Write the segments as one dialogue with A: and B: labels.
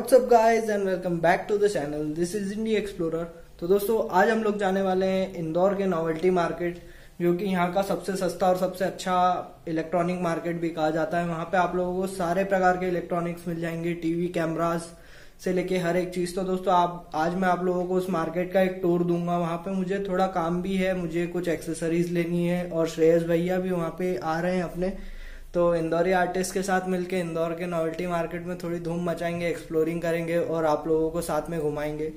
A: What's up guys and welcome back to the channel this is indie explorer तो दोस्तों, आज हम लोग जाने वाले हैं इंदौर के नोवेल्टी मार्केट जो कि यहाँ का सबसे सस्ता और सबसे अच्छा इलेक्ट्रॉनिक मार्केट भी कहा जाता है। वहाँ पे आप लोगों को सारे प्रकार के इलेक्ट्रॉनिक्स मिल जाएँगे टीवी कैमराज से लेके हर एक चीज़। तो दोस्तों, आप, आज मैं आप लोगों को उस मार्केट का एक टूर दूँगा। वहाँ पे मुझे थोड़ा काम भी है, मुझे कुछ एक्सेसरीज लेनी है और श्रेयस भैया भी वहाँ पे आ रहे हैं अपने। तो इंदौरी आर्टिस्ट के साथ मिलके इंदौर के नॉवल्टी मार्केट में थोड़ी धूम मचाएँगे एक्सप्लोरिंग करेंगे और आप लोगों को साथ में घुमाएँगे।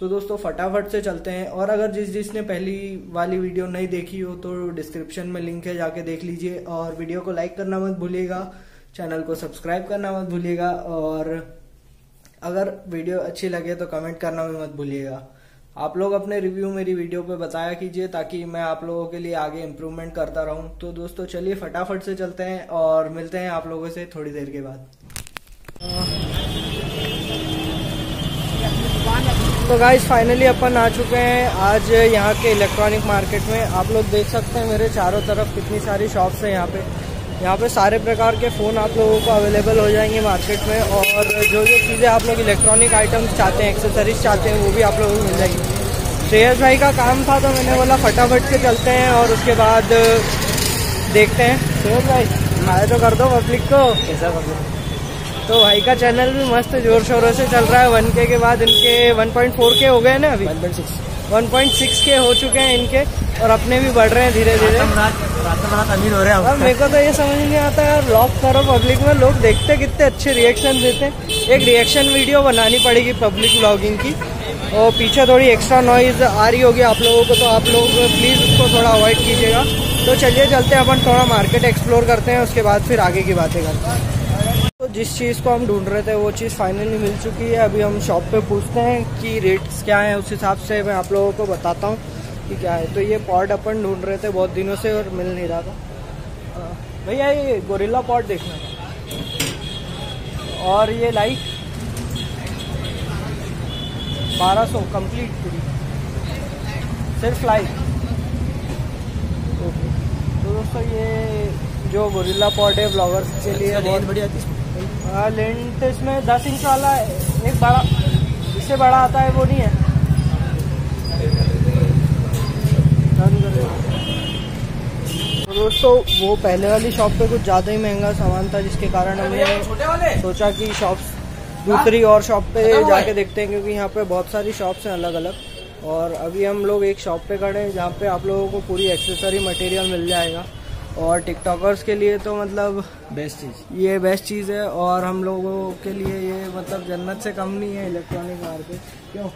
A: तो दोस्तों, फटाफट से चलते हैं और अगर जिस जिसने पहली वाली वीडियो नहीं देखी हो तो डिस्क्रिप्शन में लिंक है, जाके देख लीजिए और वीडियो को लाइक करना मत भूलिएगा चैनल को सब्सक्राइब करना मत भूलिएगा और अगर वीडियो अच्छी लगे तो कमेंट करना भी मत भूलिएगा। आप लोग अपने रिव्यू मेरी वीडियो पे बताया कीजिए ताकि मैं आप लोगों के लिए आगे इम्प्रूवमेंट करता रहूँ। तो दोस्तों, चलिए फटाफट से चलते हैं और मिलते हैं आप लोगों से थोड़ी देर के बाद। तो गाइस फाइनली अपन आ चुके हैं आज यहाँ के इलेक्ट्रॉनिक मार्केट में। आप लोग देख सकते हैं मेरे चारों तरफ़ कितनी सारी शॉप्स हैं यहाँ पे। यहाँ पे सारे प्रकार के फ़ोन आप लोगों को अवेलेबल हो जाएँगे मार्केट में और जो जो चीज़ें आप लोग इलेक्ट्रॉनिक आइटम्स चाहते हैं एक्सेसरीज चाहते हैं वो भी आप लोगों को मिल जाएगी। श्रेयस भाई का काम था तो मैंने बोला फटाफट से चलते हैं और उसके बाद देखते हैं। श्रेयस भाई हाय तो कर दो पब्लिक को। कैसा पब्लिक तो भाई का चैनल भी मस्त ज़ोर शोरों से चल रहा है। वन के के बाद इनके 1.4 के हो गए ना अभी? 1.6 1.6 के हो चुके हैं इनके और अपने भी बढ़ रहे हैं धीरे धीरे।
B: अमीर हो रहे हैं
A: अब मेरे को तो ये समझ नहीं आता यार ब्लॉग करो पब्लिक में लोग देखते कितने अच्छे रिएक्शन देते हैं। एक रिएक्शन वीडियो बनानी पड़ेगी पब्लिक ब्लॉगिंग की। और पीछे थोड़ी एक्स्ट्रा नॉइज़ आ रही होगी आप लोगों को तो आप लोग प्लीज़ उसको थोड़ा अवॉइड कीजिएगा। तो चलिए चलते हैं अपन थोड़ा मार्केट एक्सप्लोर करते हैं उसके बाद फिर आगे की बातें करते हैं। जिस चीज़ को हम ढूंढ रहे थे वो चीज़ फाइनली मिल चुकी है। अभी हम शॉप पे पूछते हैं कि रेट्स क्या हैं उस हिसाब से मैं आप लोगों को बताता हूँ कि क्या है। तो ये पॉट अपन ढूंढ रहे थे बहुत दिनों से और मिल नहीं रहा था। भैया ये गोरिल्ला पॉट देखना था। और ये लाइट बारह सौ कंप्लीट पूरी। सिर्फ़ लाइट ओके। तो दोस्तों ये जो गोरिल्ला पॉट है ब्लॉगर्स के लिए बहुत
B: बढ़िया
A: हाँ लेंथ इसमें दस इंच वाला है। एक बड़ा इससे बड़ा आता है वो नहीं है। तो दोस्तों वो पहले वाली शॉप पे कुछ ज़्यादा ही महँगा सामान था जिसके कारण हमने सोचा कि शॉप्स दूसरी और शॉप पे जाके देखते हैं क्योंकि यहाँ पे बहुत सारी शॉप्स हैं अलग अलग और अभी हम लोग एक शॉप पे खड़े हैं जहाँ पे आप लोगों को पूरी एक्सेसरी मटेरियल मिल जाएगा। और टिकटॉकर्स के लिए तो मतलब
B: बेस्ट चीज़।
A: ये बेस्ट चीज़ है और हम लोगों के लिए ये मतलब जन्नत से कम नहीं है इलेक्ट्रॉनिक मार्केट क्यों?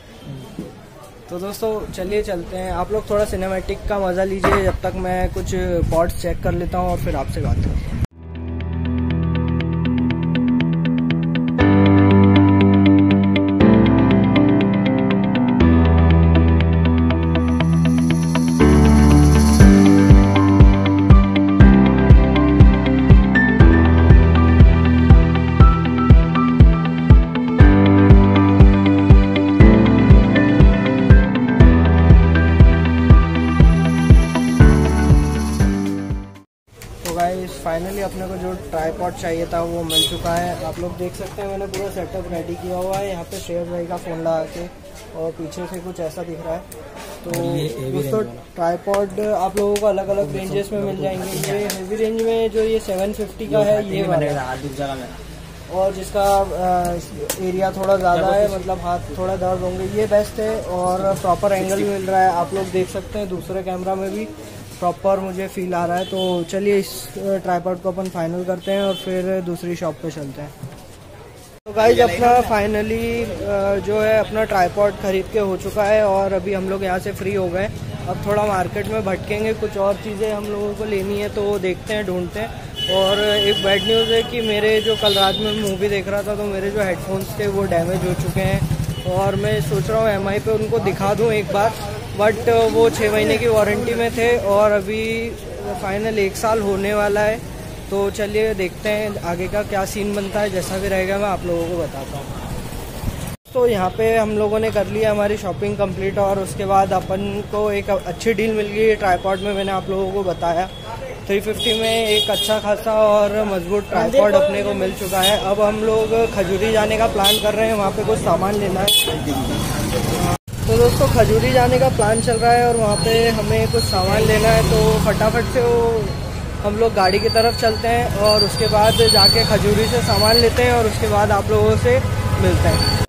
A: तो दोस्तों चलिए चलते हैं। आप लोग थोड़ा सिनेमैटिक का मज़ा लीजिए। जब तक मैं कुछ पॉट्स चेक कर लेता हूँ और फिर आपसे बात करता हूँ। ट्राईपॉड चाहिए था वो मिल चुका है। आप लोग देख सकते हैं मैंने पूरा सेटअप रेडी किया हुआ है। यहाँ पे शेयर भाई का फ़ोन लगा के और पीछे से कुछ ऐसा दिख रहा है। तो दोस्तों ट्राईपॉड आप लोगों को अलग अलग रेंजेस में मिल जाएँगे। ये हेवी रेंज में जो ये 750 का है ये वाला और जिसका एरिया थोड़ा ज़्यादा है मतलब हाथ थोड़ा दर्द होंगे ये बेस्ट है। और प्रॉपर एंगल भी मिल रहा है आप लोग देख सकते हैं दूसरे कैमरा में भी। प्रॉपर मुझे फील आ रहा है तो चलिए इस ट्राईपॉड को अपन फाइनल करते हैं और फिर दूसरी शॉप पे चलते हैं। तो गाइज़ अपना फाइनली जो है, अपना ट्राईपॉड खरीद के हो चुका है और अभी हम लोग यहाँ से फ्री हो गए अब थोड़ा मार्केट में भटकेंगे, कुछ और चीज़ें हम लोगों को लेनी है तो वो देखते हैं, ढूंढते हैं। और एक बैड न्यूज़ है कि मेरे जो कल रात में मूवी देख रहा था तो मेरे जो हेडफोन्स थे वो डैमेज हो चुके हैं। और मैं सोच रहा हूँ एम पे उनको दिखा दूँ एक बार। बट वो छः महीने की वारंटी में थे और अभी फाइनल एक साल होने वाला है। तो चलिए देखते हैं आगे का क्या सीन बनता है। जैसा भी रहेगा मैं आप लोगों को बताता हूँ। तो यहाँ पे हम लोगों ने कर लिया हमारी शॉपिंग कंप्लीट और उसके बाद अपन को एक अच्छी डील मिल गई ट्राईपॉड में, मैंने आप लोगों को बताया। 350 में एक अच्छा खासा और मज़बूत ट्राईपॉड अपने को मिल चुका है। अब हम लोग खजूरी जाने का प्लान कर रहे हैं। वहाँ पे कुछ सामान लेना है। तो दोस्तों खजूरी जाने का प्लान चल रहा है और वहाँ पे हमें कुछ सामान लेना है तो फटाफट से वो हम लोग गाड़ी की तरफ़ चलते हैं और उसके बाद जाके खजूरी से सामान लेते हैं और उसके बाद आप लोगों से मिलते हैं।